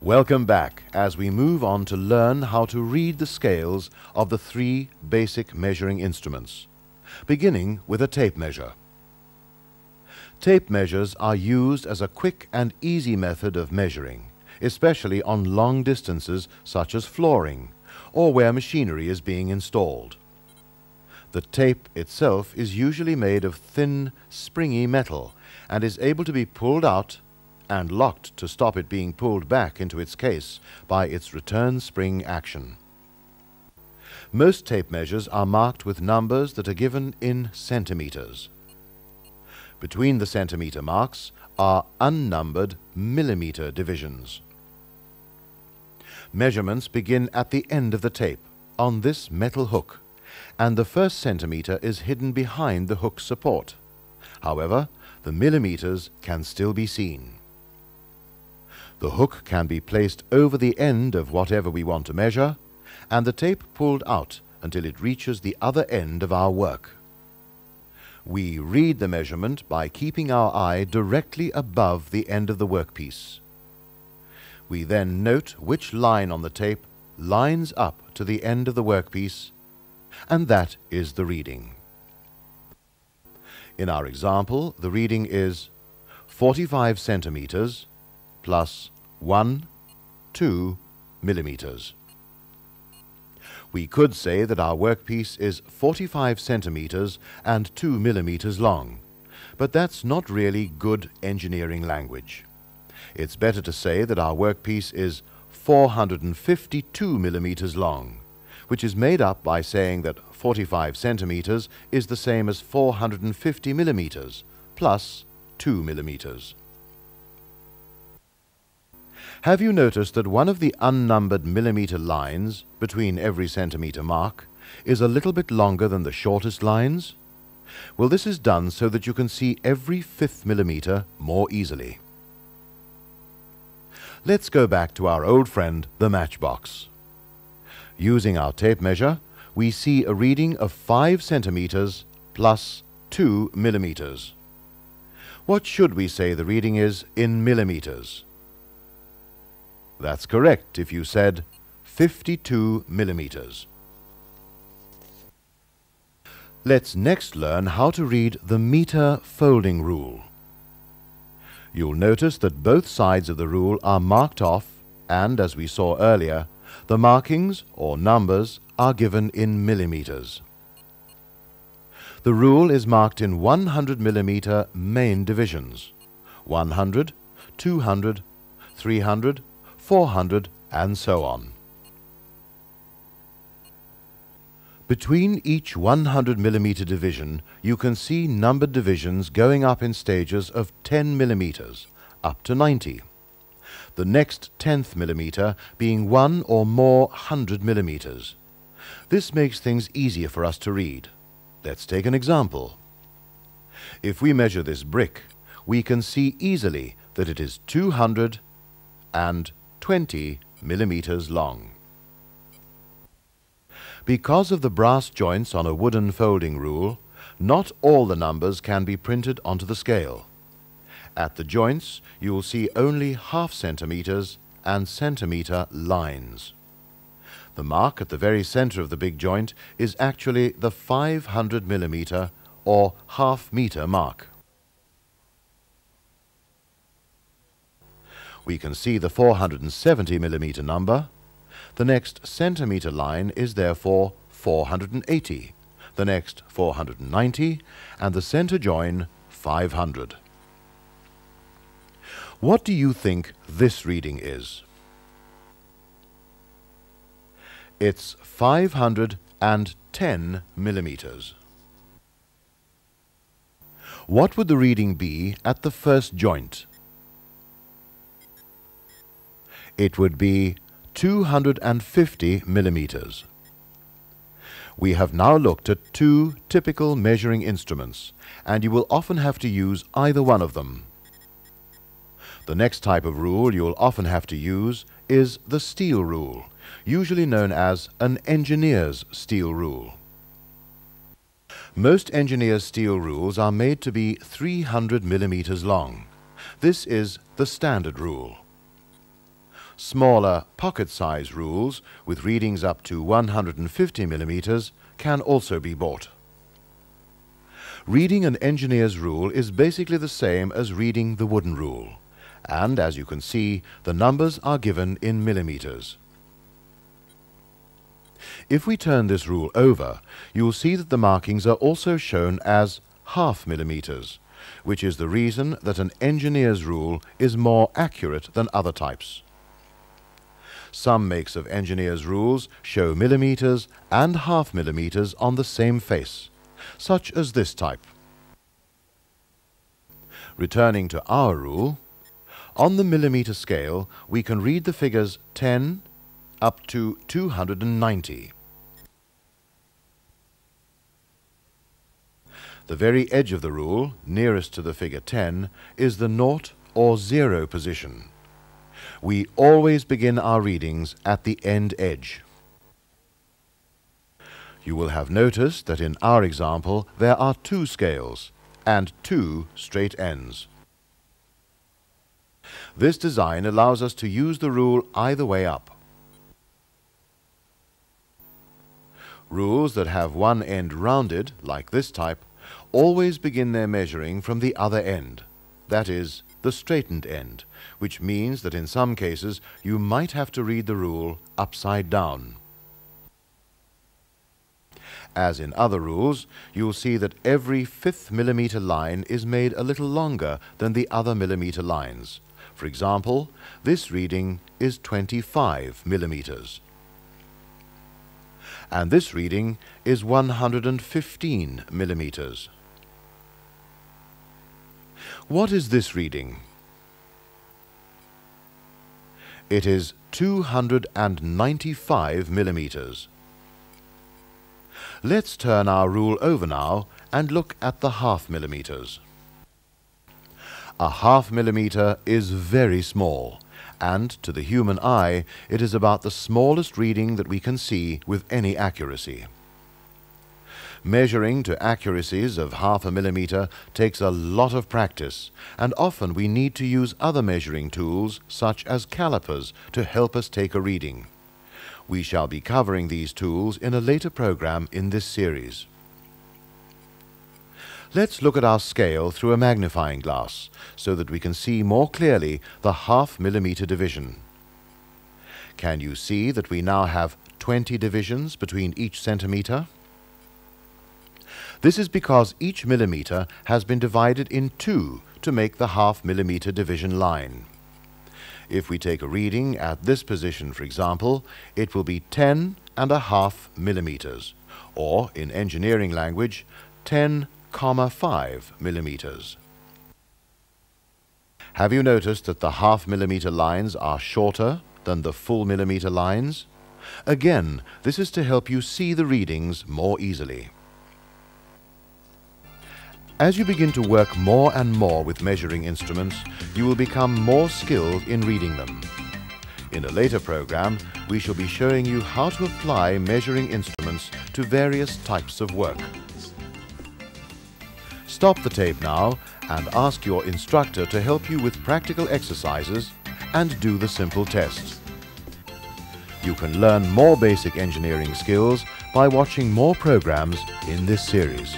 Welcome back as we move on to learn how to read the scales of the three basic measuring instruments, beginning with a tape measure. Tape measures are used as a quick and easy method of measuring, especially on long distances such as flooring or where machinery is being installed. The tape itself is usually made of thin, springy metal and is able to be pulled out and locked to stop it being pulled back into its case by its return spring action. Most tape measures are marked with numbers that are given in centimeters. Between the centimeter marks are unnumbered millimeter divisions. Measurements begin at the end of the tape on this metal hook, and the first centimeter is hidden behind the hook support. However, the millimeters can still be seen. The hook can be placed over the end of whatever we want to measure, and the tape pulled out until it reaches the other end of our work. We read the measurement by keeping our eye directly above the end of the workpiece. We then note which line on the tape lines up to the end of the workpiece, and that is the reading. In our example, the reading is 45 centimeters plus 1, 2 millimeters. We could say that our workpiece is 45 centimeters and 2 millimeters long, but that's not really good engineering language. It's better to say that our workpiece is 452 millimeters long, which is made up by saying that 45 centimeters is the same as 450 millimeters plus 2 millimeters. Have you noticed that one of the unnumbered millimeter lines between every centimeter mark is a little bit longer than the shortest lines? Well, this is done so that you can see every fifth millimeter more easily. Let's go back to our old friend, the matchbox. Using our tape measure, we see a reading of 5 centimeters plus 2 millimeters. What should we say the reading is in millimeters? That's correct if you said 52 millimeters. Let's next learn how to read the meter folding rule. You'll notice that both sides of the rule are marked off and, as we saw earlier, the markings, or numbers, are given in millimeters. The rule is marked in 100 millimeter main divisions 100, 200, 300, 400 and so on. Between each 100 millimeter division you can see numbered divisions going up in stages of 10 millimeters up to 90. The next 10th millimeter being one or more hundred millimeters. This makes things easier for us to read. Let's take an example. If we measure this brick, we can see easily that it is 200 and 20 millimeters long. Because of the brass joints on a wooden folding rule, not all the numbers can be printed onto the scale. At the joints, you will see only half centimeters and centimeter lines. The mark at the very center of the big joint is actually the 500 millimeter or half meter mark. We can see the 470 millimeter number. The next centimeter line is therefore 480, the next 490, and the center join 500. What do you think this reading is? It's 510 millimeters. What would the reading be at the first joint? It would be 250 millimeters. We have now looked at two typical measuring instruments, and you will often have to use either one of them. The next type of rule you will often have to use is the steel rule, usually known as an engineer's steel rule. Most engineer's steel rules are made to be 300 millimeters long. This is the standard rule. Smaller pocket-size rules with readings up to 150 millimeters can also be bought. Reading an engineer's rule is basically the same as reading the wooden rule. And as you can see, the numbers are given in millimeters. If we turn this rule over, you will see that the markings are also shown as half millimeters, which is the reason that an engineer's rule is more accurate than other types. Some makes of engineer's rules show millimeters and half millimeters on the same face such as this type. Returning to our rule, on the millimeter scale we can read the figures 10 up to 290. The very edge of the rule, nearest to the figure 10, is the naught or zero position. We always begin our readings at the end edge. You will have noticed that in our example there are two scales and two straight ends. This design allows us to use the rule either way up. Rules that have one end rounded, like this type, always begin their measuring from the other end, that is, the straightened end, which means that in some cases you might have to read the rule upside down. As in other rules, you'll see that every fifth millimeter line is made a little longer than the other millimeter lines. For example, this reading is 25 millimeters. And this reading is 115 millimeters. What is this reading? It is 295 millimeters. Let's turn our rule over now and look at the half millimeters. A half millimeter is very small, and to the human eye it is about the smallest reading that we can see with any accuracy. Measuring to accuracies of half a millimeter takes a lot of practice, and often we need to use other measuring tools, such as calipers, to help us take a reading. We shall be covering these tools in a later program in this series. Let's look at our scale through a magnifying glass so that we can see more clearly the half millimeter division. Can you see that we now have 20 divisions between each centimeter? This is because each millimeter has been divided in two to make the half millimeter division line. If we take a reading at this position, for example, it will be 10 and a half millimeters, or in engineering language, 10,5 millimeters. Have you noticed that the half millimeter lines are shorter than the full millimeter lines? Again, this is to help you see the readings more easily. As you begin to work more and more with measuring instruments, you will become more skilled in reading them. In a later program, we shall be showing you how to apply measuring instruments to various types of work. Stop the tape now and ask your instructor to help you with practical exercises and do the simple test. You can learn more basic engineering skills by watching more programs in this series.